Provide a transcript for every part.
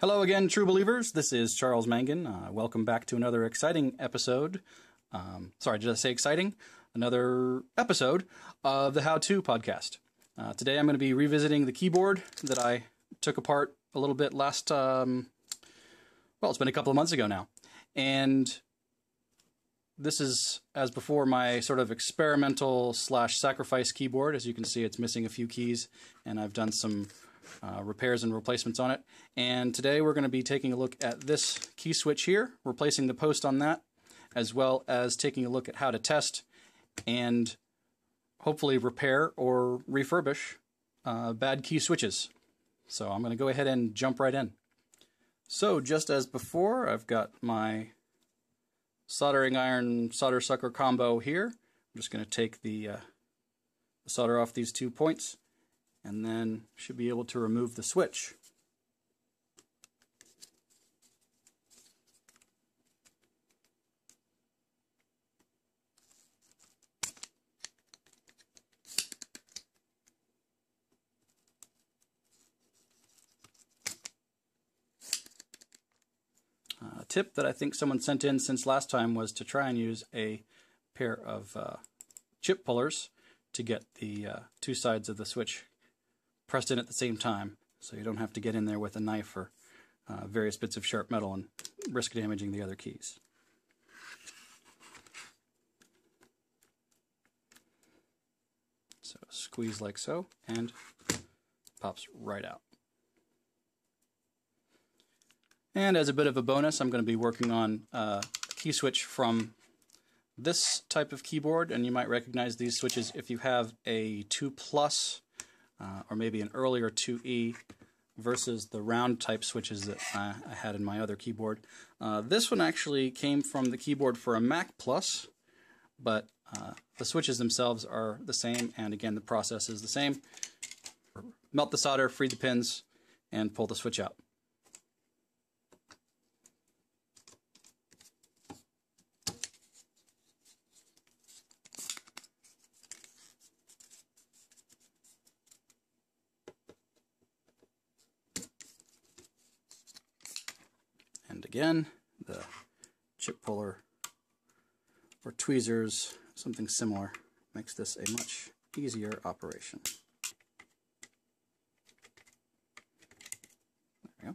Hello again, true believers. This is Charles Mangin. Uh, welcome back to another exciting episode. Um, sorry, did I say exciting? Another episode of the How II podcast. Uh, today I'm going to be revisiting the keyboard that I took apart a little bit last, um, well, it's been a couple of months ago now. And this is, as before, my sort of experimental slash sacrifice keyboard. As you can see, it's missing a few keys, and I've done some uh, repairs and replacements on it. And today we're going to be taking a look at this key switch here, replacing the post on that, as well as taking a look at how to test and hopefully repair or refurbish uh, bad key switches. So I'm going to go ahead and jump right in. So just as before, I've got my soldering iron solder sucker combo here. I'm just going to take the, uh, the solder off these two points and then should be able to remove the switch. A tip that I think someone sent in since last time was to try and use a pair of uh, chip pullers to get the uh, two sides of the switch pressed in at the same time so you don't have to get in there with a knife or uh, various bits of sharp metal and risk damaging the other keys. So squeeze like so and pops right out. And as a bit of a bonus, I'm going to be working on a key switch from this type of keyboard, and you might recognize these switches if you have a 2 plus uh, or maybe an earlier 2E versus the round type switches that I, I had in my other keyboard. Uh, this one actually came from the keyboard for a Mac Plus, but uh, the switches themselves are the same, and again, the process is the same. Melt the solder, free the pins, and pull the switch out. And again, the chip puller or tweezers, something similar, makes this a much easier operation. There we go.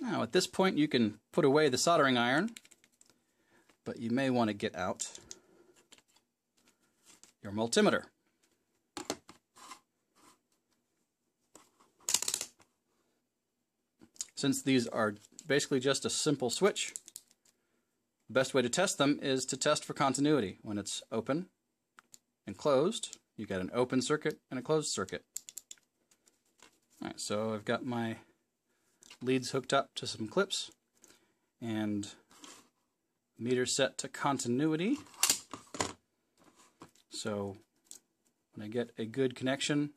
Now at this point you can put away the soldering iron, but you may want to get out your multimeter. Since these are basically just a simple switch, the best way to test them is to test for continuity. When it's open and closed, you get an open circuit and a closed circuit. Alright, so I've got my leads hooked up to some clips and meter set to continuity. So when I get a good connection,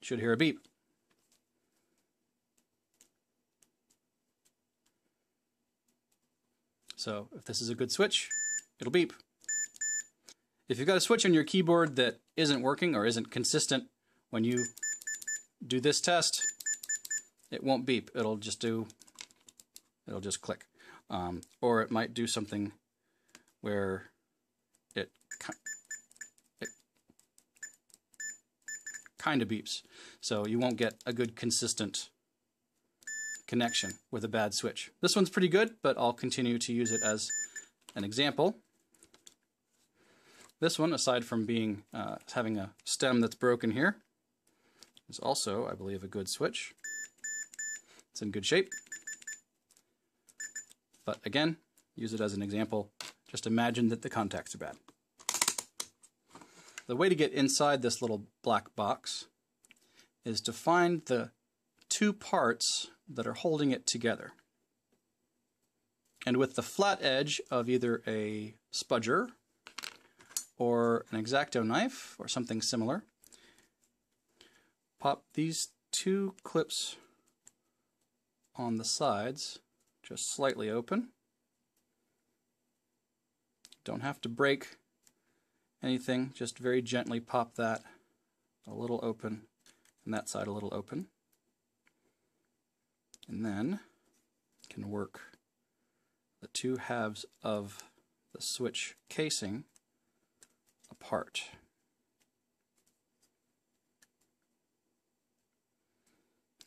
should hear a beep. So if this is a good switch, it'll beep. If you've got a switch on your keyboard that isn't working or isn't consistent when you do this test, it won't beep. It'll just do, it'll just click. Um, or it might do something where it, it kind of beeps. So you won't get a good consistent connection with a bad switch. This one's pretty good, but I'll continue to use it as an example. This one, aside from being uh, having a stem that's broken here, is also, I believe, a good switch. It's in good shape. But again, use it as an example. Just imagine that the contacts are bad. The way to get inside this little black box is to find the two parts that are holding it together. And with the flat edge of either a spudger or an X-Acto knife or something similar, pop these two clips on the sides just slightly open. Don't have to break anything, just very gently pop that a little open, and that side a little open. And then can work the two halves of the switch casing apart.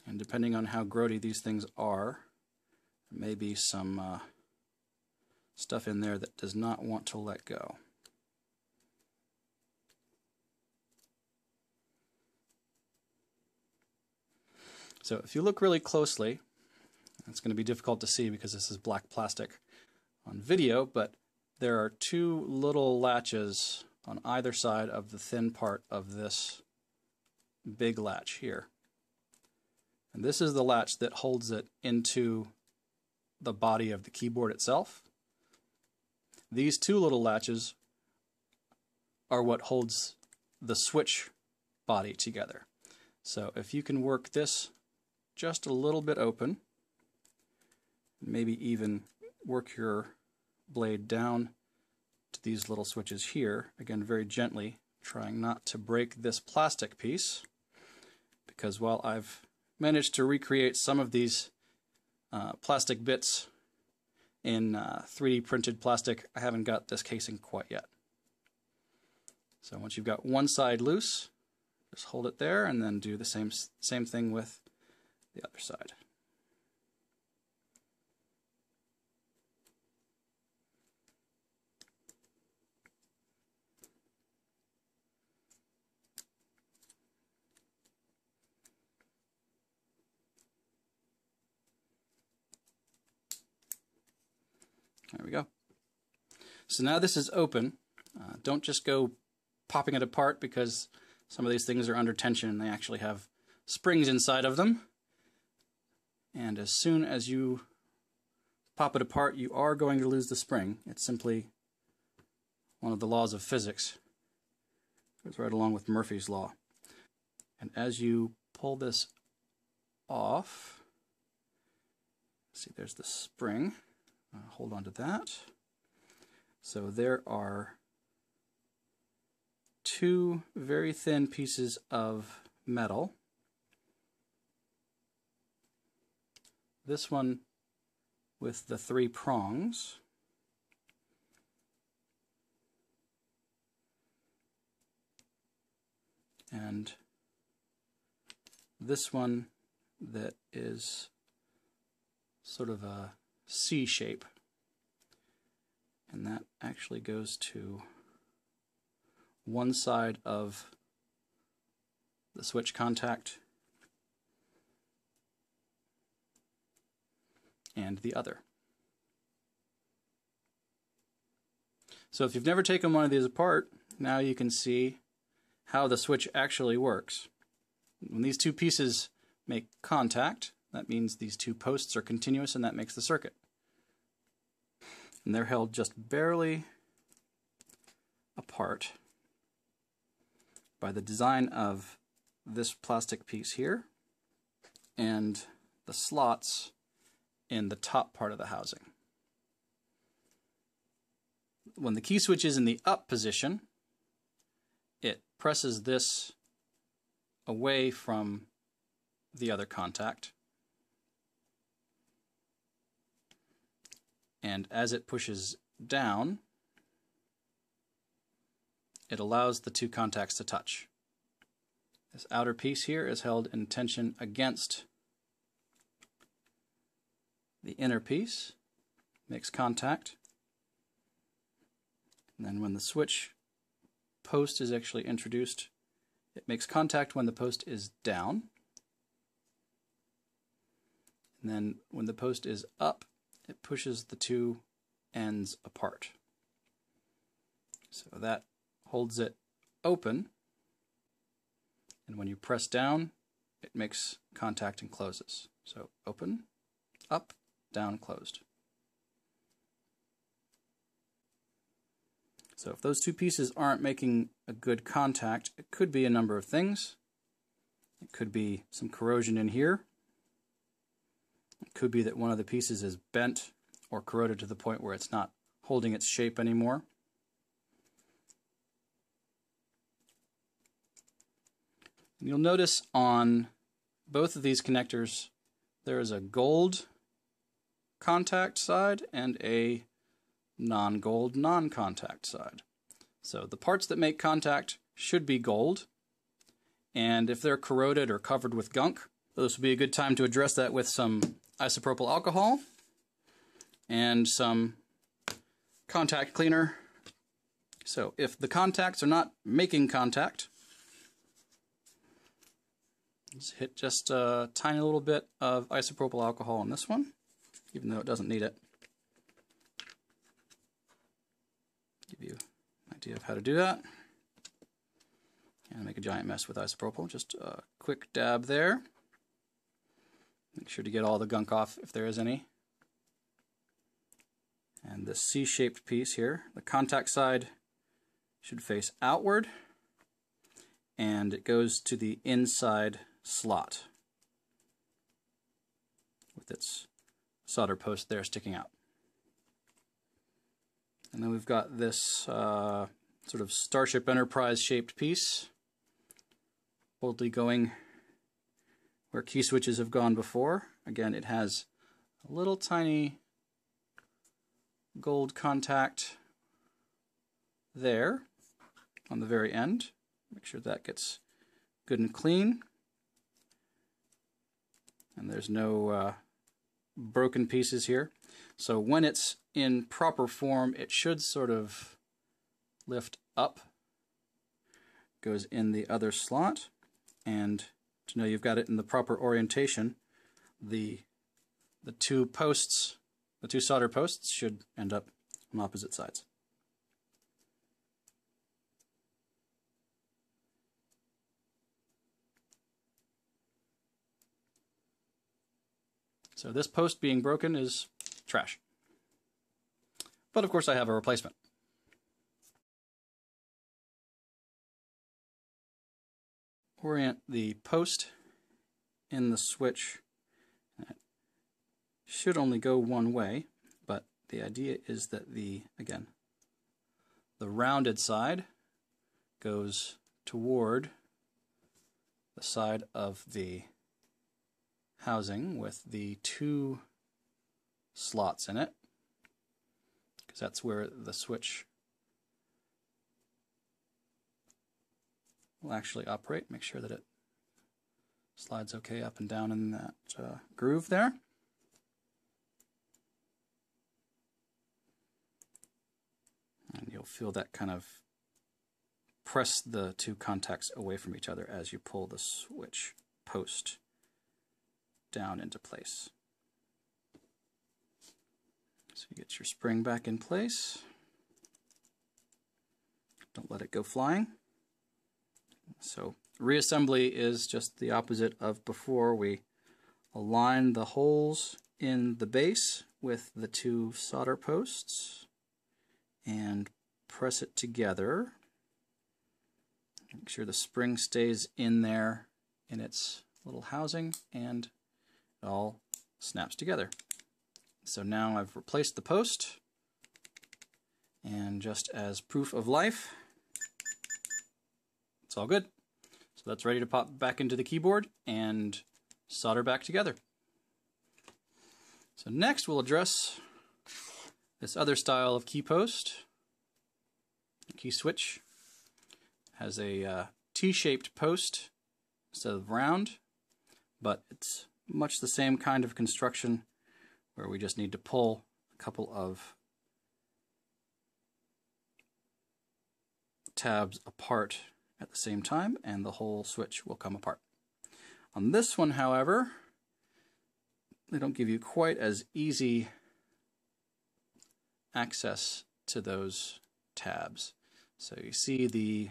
And depending on how grody these things are, there may be some uh, stuff in there that does not want to let go. So if you look really closely, it's going to be difficult to see because this is black plastic on video, but there are two little latches on either side of the thin part of this big latch here. And this is the latch that holds it into the body of the keyboard itself. These two little latches are what holds the switch body together. So if you can work this just a little bit open, maybe even work your blade down to these little switches here, again very gently, trying not to break this plastic piece, because while I've managed to recreate some of these uh, plastic bits in uh, 3D printed plastic. I haven't got this casing quite yet. So once you've got one side loose, just hold it there and then do the same, same thing with the other side. There we go. So now this is open. Uh, don't just go popping it apart because some of these things are under tension and they actually have springs inside of them. And as soon as you pop it apart, you are going to lose the spring. It's simply one of the laws of physics. It goes right along with Murphy's Law. And as you pull this off, see there's the spring. Uh, hold on to that. So there are two very thin pieces of metal. This one with the three prongs. And this one that is sort of a C shape. And that actually goes to one side of the switch contact and the other. So if you've never taken one of these apart, now you can see how the switch actually works. When these two pieces make contact, that means these two posts are continuous and that makes the circuit. And they're held just barely apart by the design of this plastic piece here and the slots in the top part of the housing. When the key switch is in the up position, it presses this away from the other contact And as it pushes down, it allows the two contacts to touch. This outer piece here is held in tension against the inner piece, makes contact. And then when the switch post is actually introduced, it makes contact when the post is down. And then when the post is up, it pushes the two ends apart. So that holds it open, and when you press down, it makes contact and closes. So open, up, down, closed. So if those two pieces aren't making a good contact, it could be a number of things. It could be some corrosion in here. It could be that one of the pieces is bent or corroded to the point where it's not holding its shape anymore. You'll notice on both of these connectors there is a gold contact side and a non-gold non-contact side. So the parts that make contact should be gold, and if they're corroded or covered with gunk, this would be a good time to address that with some isopropyl alcohol and some contact cleaner. So if the contacts are not making contact, let's hit just a tiny little bit of isopropyl alcohol on this one, even though it doesn't need it. Give you an idea of how to do that. And make a giant mess with isopropyl. Just a quick dab there. Make sure to get all the gunk off if there is any. And the C-shaped piece here, the contact side should face outward and it goes to the inside slot with its solder post there sticking out. And then we've got this uh, sort of Starship Enterprise shaped piece boldly going where key switches have gone before. Again, it has a little tiny gold contact there on the very end. Make sure that gets good and clean. And there's no uh, broken pieces here. So when it's in proper form, it should sort of lift up, goes in the other slot, and to know you've got it in the proper orientation, the the two posts, the two solder posts should end up on opposite sides. So this post being broken is trash. But of course I have a replacement. Orient the post in the switch. It should only go one way, but the idea is that the, again, the rounded side goes toward the side of the housing with the two slots in it because that's where the switch will actually operate. Make sure that it slides okay up and down in that uh, groove there. And you'll feel that kind of press the two contacts away from each other as you pull the switch post down into place. So you get your spring back in place. Don't let it go flying. So reassembly is just the opposite of before. We align the holes in the base with the two solder posts and press it together. Make sure the spring stays in there in its little housing and it all snaps together. So now I've replaced the post and just as proof of life, it's all good. So that's ready to pop back into the keyboard and solder back together. So next we'll address this other style of key post. The key switch has a uh, T-shaped post instead of round, but it's much the same kind of construction where we just need to pull a couple of tabs apart at the same time and the whole switch will come apart. On this one, however, they don't give you quite as easy access to those tabs. So you see the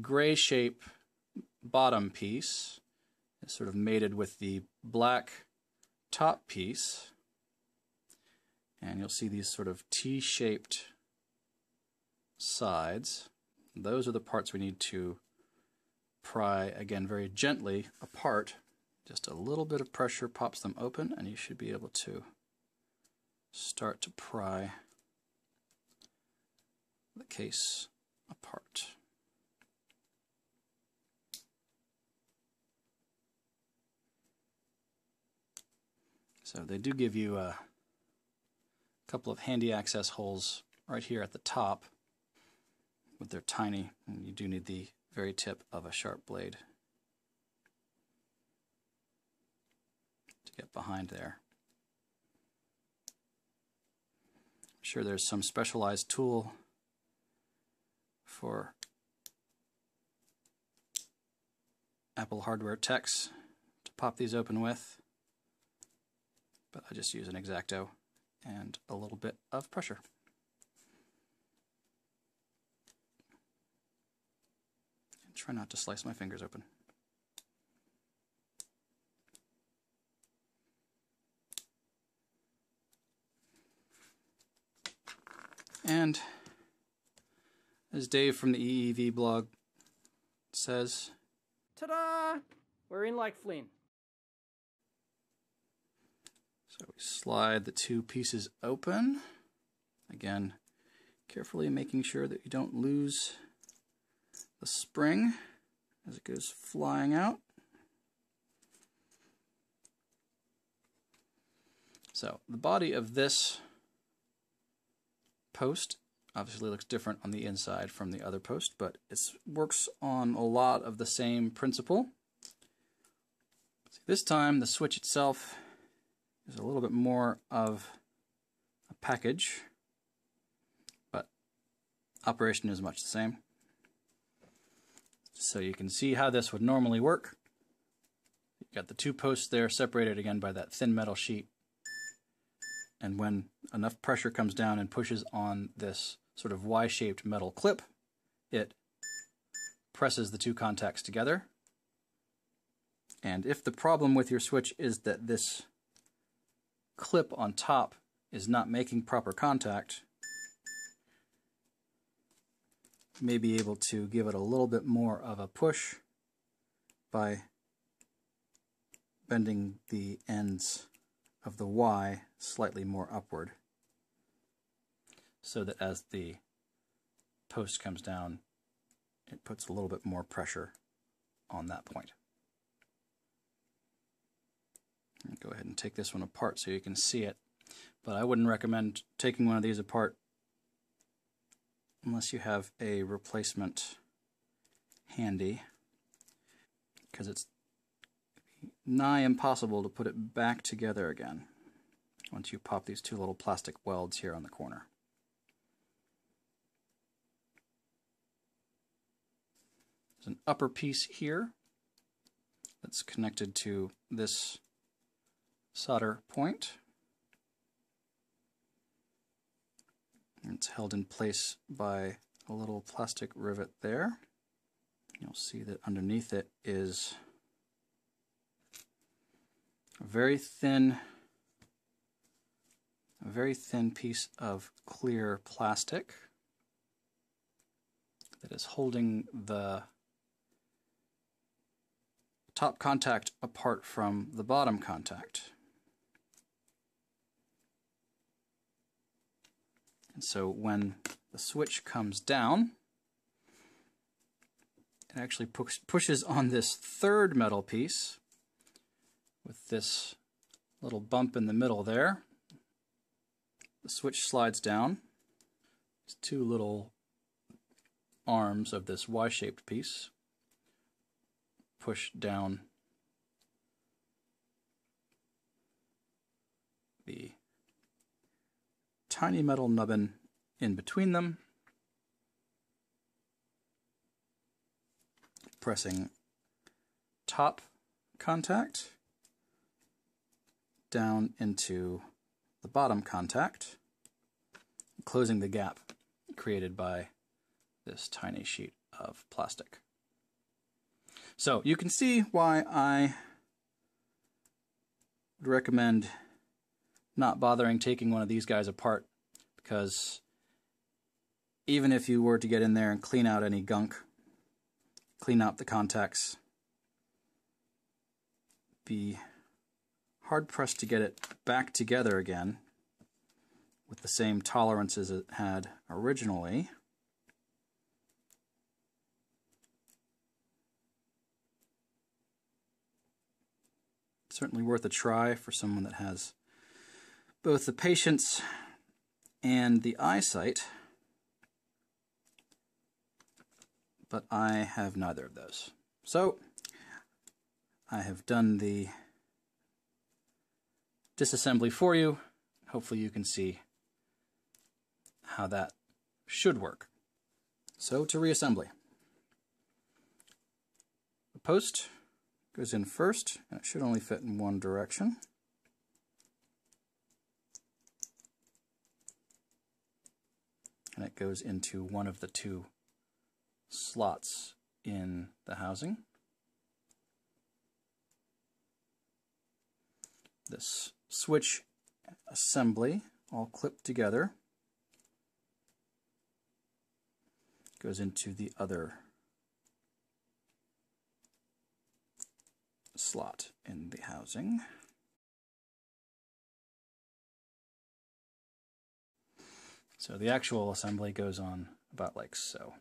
gray shape bottom piece is sort of mated with the black top piece. And you'll see these sort of T-shaped sides. Those are the parts we need to pry, again, very gently apart. Just a little bit of pressure pops them open, and you should be able to start to pry the case apart. So they do give you a couple of handy access holes right here at the top but they're tiny, and you do need the very tip of a sharp blade to get behind there. I'm sure there's some specialized tool for Apple hardware techs to pop these open with, but I just use an X-Acto and a little bit of pressure. And try not to slice my fingers open. And as Dave from the EEVblog says, Ta-da! We're in like Flynn. So we slide the two pieces open. Again, carefully making sure that you don't lose the spring as it goes flying out. So the body of this post obviously looks different on the inside from the other post, but it works on a lot of the same principle. This time the switch itself is a little bit more of a package, but operation is much the same. So you can see how this would normally work. You've got the two posts there separated again by that thin metal sheet. And when enough pressure comes down and pushes on this sort of Y-shaped metal clip, it presses the two contacts together. And if the problem with your switch is that this clip on top is not making proper contact, you may be able to give it a little bit more of a push by bending the ends of the Y slightly more upward so that as the post comes down, it puts a little bit more pressure on that point. Go ahead and take this one apart so you can see it, but I wouldn't recommend taking one of these apart unless you have a replacement handy because it's nigh impossible to put it back together again once you pop these two little plastic welds here on the corner. There's an upper piece here that's connected to this solder point. It's held in place by a little plastic rivet there. You'll see that underneath it is a very thin a very thin piece of clear plastic that is holding the top contact apart from the bottom contact. And so when the switch comes down, it actually push, pushes on this third metal piece with this little bump in the middle there. The switch slides down. These two little arms of this Y-shaped piece push down the tiny metal nubbin in between them, pressing top contact down into the bottom contact, closing the gap created by this tiny sheet of plastic. So you can see why I would recommend not bothering taking one of these guys apart because even if you were to get in there and clean out any gunk, clean out the contacts, be hard pressed to get it back together again with the same tolerances it had originally. certainly worth a try for someone that has both the patience and the eyesight, but I have neither of those. So I have done the disassembly for you. Hopefully you can see how that should work. So to reassembly. The post goes in first, and it should only fit in one direction. And it goes into one of the two slots in the housing. This switch assembly all clipped together goes into the other slot in the housing. So the actual assembly goes on about like so.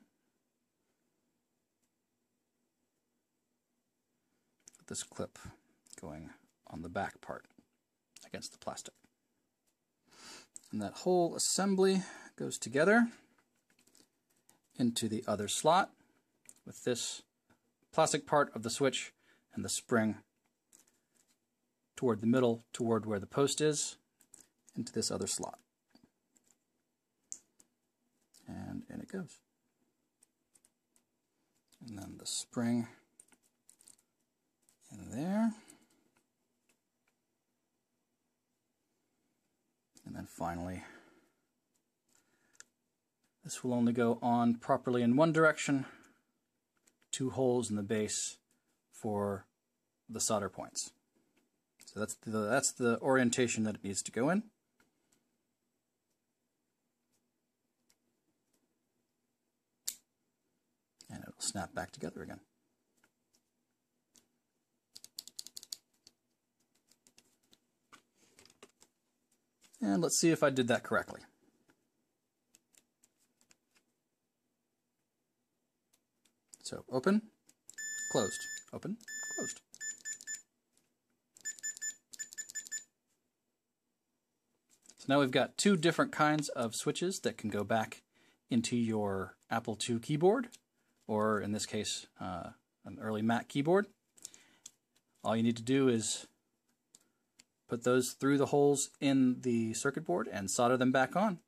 This clip going on the back part against the plastic. And that whole assembly goes together into the other slot with this plastic part of the switch and the spring toward the middle, toward where the post is, into this other slot. And it goes. And then the spring in there. And then finally, this will only go on properly in one direction, two holes in the base for the solder points. So that's the, that's the orientation that it needs to go in. And it'll snap back together again. And let's see if I did that correctly. So open, closed, open, closed. So now we've got two different kinds of switches that can go back into your Apple II keyboard, or in this case, uh, an early Mac keyboard. All you need to do is put those through the holes in the circuit board and solder them back on.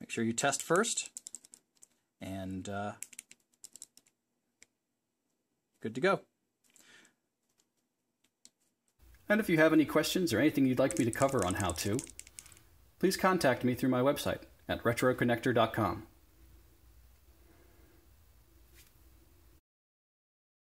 Make sure you test first, and uh, good to go. And if you have any questions or anything you'd like me to cover on how to, please contact me through my website at retroconnector.com.